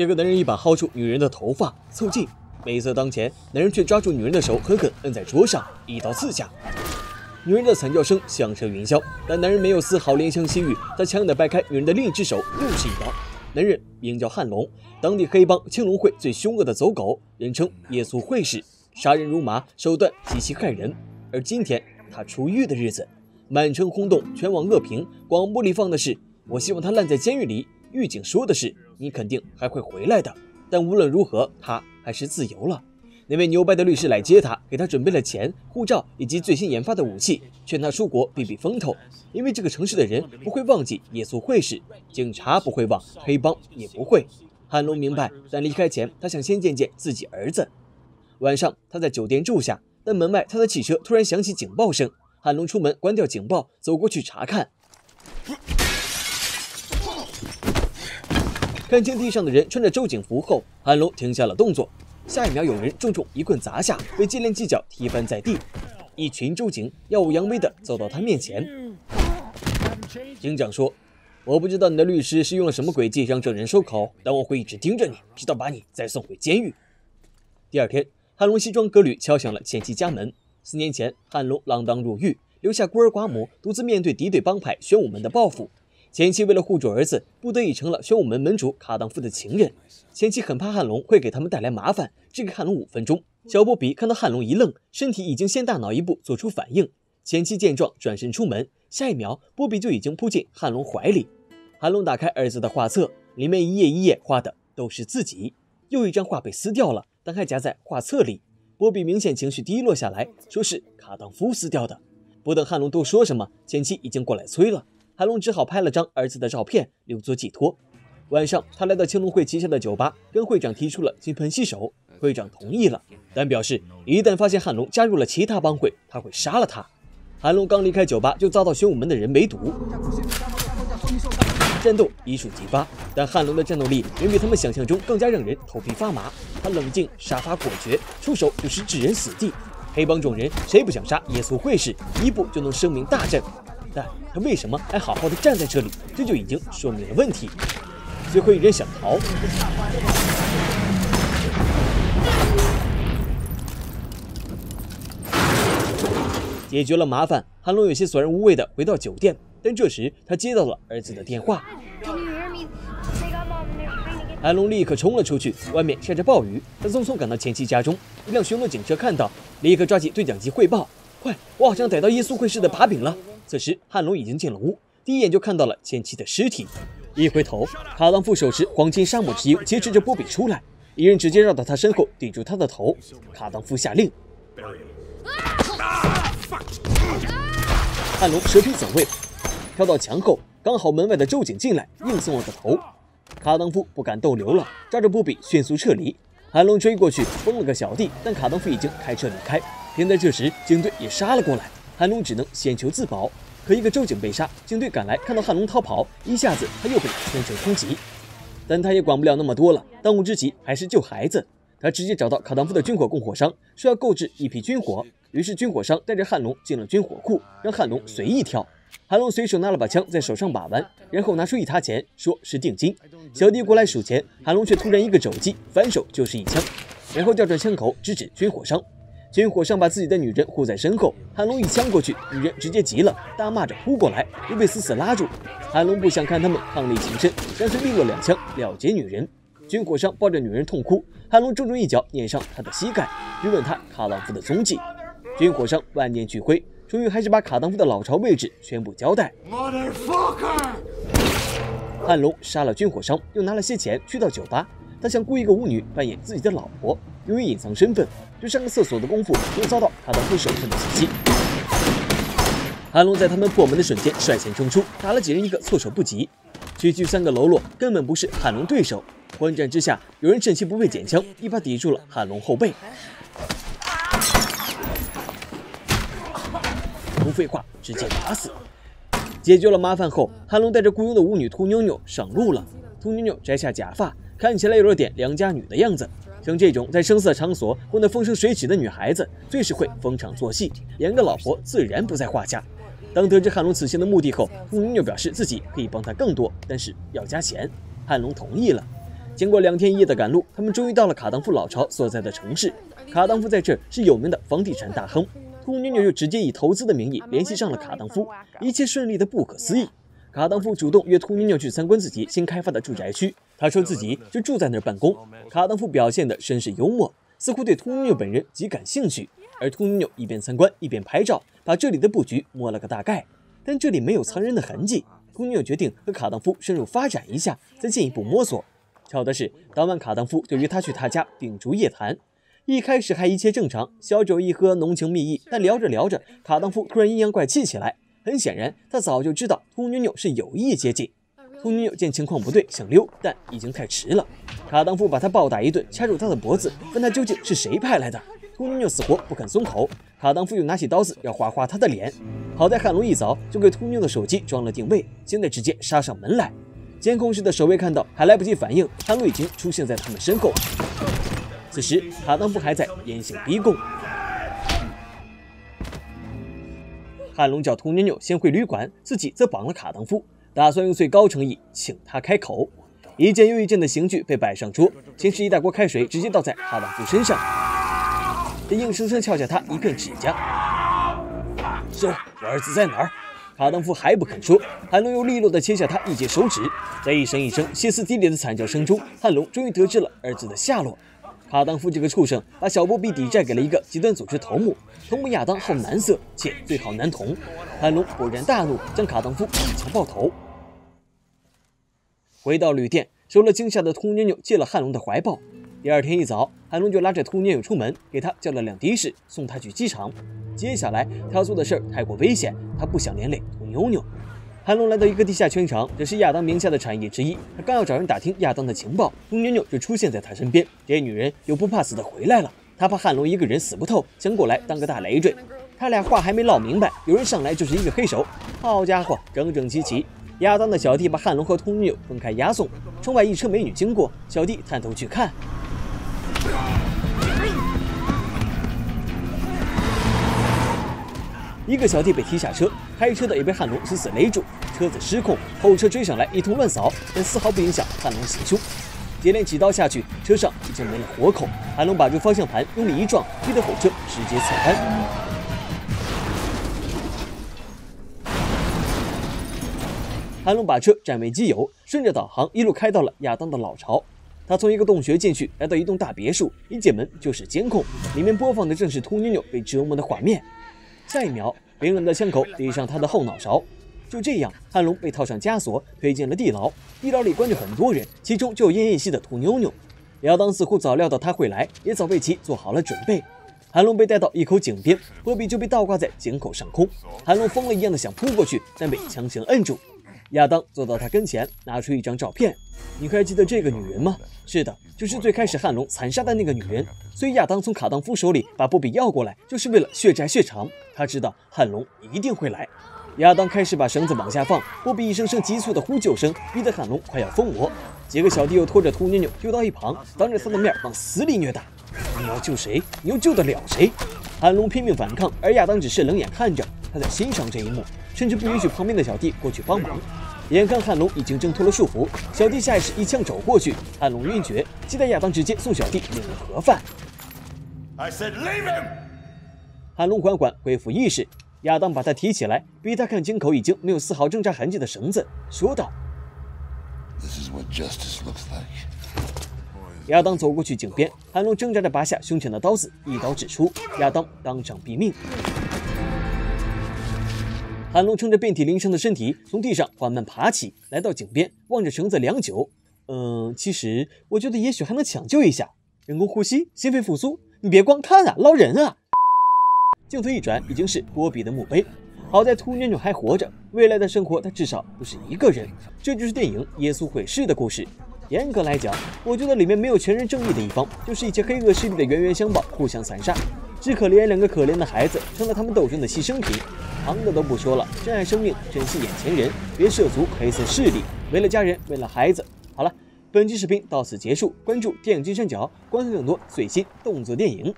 这个男人一把薅住女人的头发，凑近，美色当前，男人却抓住女人的手，狠狠摁在桌上，一刀刺下。女人的惨叫声响彻云霄，但男人没有丝毫怜香惜玉，他强硬地掰开女人的另一只手，又是一刀。男人名叫汉龙，当地黑帮青龙会最凶恶的走狗，人称耶稣会士，杀人如麻，手段极其骇人。而今天他出狱的日子，满城轰动，全网恶评，广播里放的是“我希望他烂在监狱里”，狱警说的是“你肯定还会回来的”。但无论如何，他还是自由了。那位牛掰的律师来接他，给他准备了钱、护照以及最新研发的武器，劝他出国避避风头。因为这个城市的人不会忘记耶稣会士，警察不会忘，黑帮也不会。汉龙明白，但离开前，他想先见见自己儿子。晚上，他在酒店住下，但门外他的汽车突然响起警报声。汉龙出门关掉警报，走过去查看，看清地上的人穿着州警服后，汉龙停下了动作。下一秒，有人重重一棍砸下，被金连犄角踢翻在地。一群州警耀武扬威地走到他面前。警长说：“我不知道你的律师是用了什么诡计让证人收口，但我会一直盯着你，直到把你再送回监狱。”第二天，汉龙西装革履敲响了前妻家门。四年前，汉龙锒铛入狱，留下孤儿寡母，独自面对敌对帮派玄武门的报复。前妻为了护住儿子，不得已成了玄武门门主卡当夫的情人。前妻很怕汉龙会给他们带来麻烦，只给汉龙五分钟。小波比看到汉龙一愣，身体已经先大脑一步做出反应。前妻见状转身出门，下一秒波比就已经扑进汉龙怀里。汉龙打开儿子的画册，里面一页一页画的都是自己。又一张画被撕掉了，但还夹在画册里。波比明显情绪低落下来，说是卡当夫撕掉的。不等汉龙多说什么，前妻已经过来催了。韩龙只好拍了张儿子的照片留作寄托。晚上，他来到青龙会旗下的酒吧，跟会长提出了金盆洗手。会长同意了，但表示一旦发现汉龙加入了其他帮会，他会杀了他。韩龙刚离开酒吧，就遭到玄武门的人围堵，战斗一触即发。但汉龙的战斗力远比他们想象中更加让人头皮发麻。他冷静、杀伐果决，出手就是置人死地。黑帮众人谁不想杀耶稣会士？一步就能声名大振。但他为什么还好好的站在这里？这就已经说明了问题。最后一人想逃，解决了麻烦，韩龙有些索然无味的回到酒店。但这时他接到了儿子的电话，韩龙立刻冲了出去。外面下着暴雨，他匆匆赶到前妻家中，一辆巡逻警车看到，立刻抓起对讲机汇报：“快，我好像逮到耶稣会士的把柄了。”此时，汉龙已经进了屋，第一眼就看到了前妻的尸体。一回头，卡当夫手持黄金沙漠之鹰，劫持着波比出来。一人直接绕到他身后，顶住他的头。卡当夫下令，汉龙蛇皮走位，跳到墙后，刚好门外的周警进来，硬送了个头。卡当夫不敢逗留了，抓着波比迅速撤离。汉龙追过去，崩了个小弟，但卡当夫已经开车离开。偏在这时，警队也杀了过来。汉龙只能先求自保，可一个州警被杀，警队赶来，看到汉龙逃跑，一下子他又被全城通缉。但他也管不了那么多了，当务之急还是救孩子。他直接找到卡当夫的军火供货商，说要购置一批军火。于是军火商带着汉龙进了军火库，让汉龙随意挑。汉龙随手拿了把枪在手上把玩，然后拿出一沓钱，说是定金。小弟过来数钱，汉龙却突然一个肘击，反手就是一枪，然后调转枪口直指军火商。军火商把自己的女人护在身后，韩龙一枪过去，女人直接急了，大骂着扑过来，又被死死拉住。韩龙不想看他们伉俪情深，干脆利落两枪了结女人。军火商抱着女人痛哭，韩龙重重一脚碾上她的膝盖，追问他卡当夫的踪迹。军火商万念俱灰，终于还是把卡当夫的老巢位置全部交代。汉龙杀了军火商，又拿了些钱去到酒吧，他想雇一个舞女扮演自己的老婆。由于隐藏身份，就上个厕所的功夫，又遭到卡当夫手上的袭击。韩龙在他们破门的瞬间率先冲出，打了几人一个措手不及。区区三个喽啰根本不是汉龙对手。混战之下，有人趁其不备捡枪，一把抵住了汉龙后背。不废话，直接打死。解决了麻烦后，汉龙带着雇佣的舞女屠妞妞上路了。屠妞妞摘下假发，看起来有了点良家女的样子。像这种在声色场所混得风生水起的女孩子，最是会逢场作戏，演个老婆自然不在话下。当得知汉龙此行的目的后，屠妞妞表示自己可以帮他更多，但是要加钱。汉龙同意了。经过两天一夜的赶路，他们终于到了卡当夫老巢所在的城市。卡当夫在这是有名的房地产大亨，秃妞妞又直接以投资的名义联系上了卡当夫，一切顺利的不可思议。卡当夫主动约秃妞妞去参观自己新开发的住宅区，他说自己就住在那儿办公。卡当夫表现的绅士幽默，似乎对秃妞妞本人极感兴趣。而秃妞妞一边参观一边拍照，把这里的布局摸了个大概。但这里没有藏人的痕迹，秃妞妞决定和卡当夫深入发展一下，再进一步摸索。巧的是，当晚卡当夫就约他去他家秉烛夜谈。一开始还一切正常，小酒一喝，浓情蜜意。但聊着聊着，卡当夫突然阴阳怪气起来。很显然，他早就知道秃妞妞是有意接近。秃妞妞见情况不对，想溜，但已经太迟了。卡当夫把他暴打一顿，掐住他的脖子，问他究竟是谁派来的。秃妞妞死活不肯松口。卡当夫又拿起刀子要划划他的脸。好在汉龙一早就给秃妞的手机装了定位，现在直接杀上门来。监控室的守卫看到，还来不及反应，汉龙已经出现在他们身后。此时，卡当夫还在严刑逼供。汉龙叫秃妞妞先回旅馆，自己则绑了卡当夫，打算用最高诚意请他开口。一件又一件的刑具被摆上桌，先是一大锅开水直接倒在卡当夫身上，再硬生生撬下他一片指甲。说：“我儿子在哪儿？”卡当夫还不肯说。汉龙又利落地切下他一截手指，在一声一声歇斯底里的惨叫声中，汉龙终于得知了儿子的下落。卡当夫这个畜生，把小波比抵债给了一个极端组织头目。头目亚当好男色，且最好男童。汉龙勃然大怒，将卡当夫一枪爆头。回到旅店，受了惊吓的秃妞妞借了汉龙的怀抱。第二天一早，汉龙就拉着秃妞妞出门，给他叫了辆的士，送他去机场。接下来他做的事儿太过危险，他不想连累秃妞妞。韩龙来到一个地下圈场，这是亚当名下的产业之一。他刚要找人打听亚当的情报，秃妞妞就出现在他身边。这女人又不怕死的回来了。他怕汉龙一个人死不透，想过来当个大累赘。他俩话还没唠明白，有人上来就是一个黑手。好家伙，整整齐齐！亚当的小弟把汉龙和秃妞妞分开押送。窗外一车美女经过，小弟探头去看。一个小弟被踢下车，开车的也被汉龙死死勒住，车子失控，后车追上来一通乱扫，但丝毫不影响汉龙行凶。接连几刀下去，车上已经没了活口。汉龙把住方向盘，用力一撞，逼得后车直接侧翻。汉龙把车占为己有，顺着导航一路开到了亚当的老巢。他从一个洞穴进去，来到一栋大别墅，一进门就是监控，里面播放的正是秃妞妞被折磨的画面。下一秒，冰冷的枪口抵上他的后脑勺。就这样，汉龙被套上枷锁，推进了地牢。地牢里关着很多人，其中就有奄奄一息的屠妞妞。亚当似乎早料到他会来，也早为其做好了准备。汉龙被带到一口井边，波比就被倒挂在井口上空。汉龙疯了一样的想扑过去，但被强行摁住。亚当坐到他跟前，拿出一张照片。你还记得这个女人吗？是的，就是最开始汉龙残杀的那个女人。所以亚当从卡当夫手里把波比要过来，就是为了血债血偿。他知道汉龙一定会来。亚当开始把绳子往下放，波比一声声急促的呼救声，逼得汉龙快要疯魔。几个小弟又拖着秃妞妞丢到一旁，当着他的面往死里虐打。你要救谁？你又救得了谁？汉龙拼命反抗，而亚当只是冷眼看着。他在欣赏这一幕，甚至不允许旁边的小弟过去帮忙。眼看汉龙已经挣脱了束缚，小弟下意识一枪肘过去，汉龙晕厥，期待亚当直接送小弟领了盒饭。汉龙缓缓恢复意识，亚当把他提起来，逼他看井口已经没有丝毫挣扎痕迹的绳子，说道：“This is what justice looks like：“ 亚当走过去井边，汉龙挣扎着拔下胸前的刀子，一刀指出，亚当当场毙命。韩龙撑着遍体鳞伤的身体，从地上缓慢爬起，来到井边，望着绳子良久。嗯，其实我觉得也许还能抢救一下，人工呼吸，心肺复苏。你别光看啊，捞人啊！镜头一转，已经是波比的墓碑。好在秃妞妞还活着，未来的生活他至少不是一个人。这就是电影《耶稣会士》的故事。严格来讲，我觉得里面没有全人正义的一方，就是一些黑恶势力的冤冤相报，互相残杀。只可怜两个可怜的孩子，成了他们斗争的牺牲品。旁的都不说了，珍爱生命，珍惜眼前人，别涉足黑色势力。为了家人，为了孩子。好了，本期视频到此结束。关注电影金三角，观看更多最新动作电影。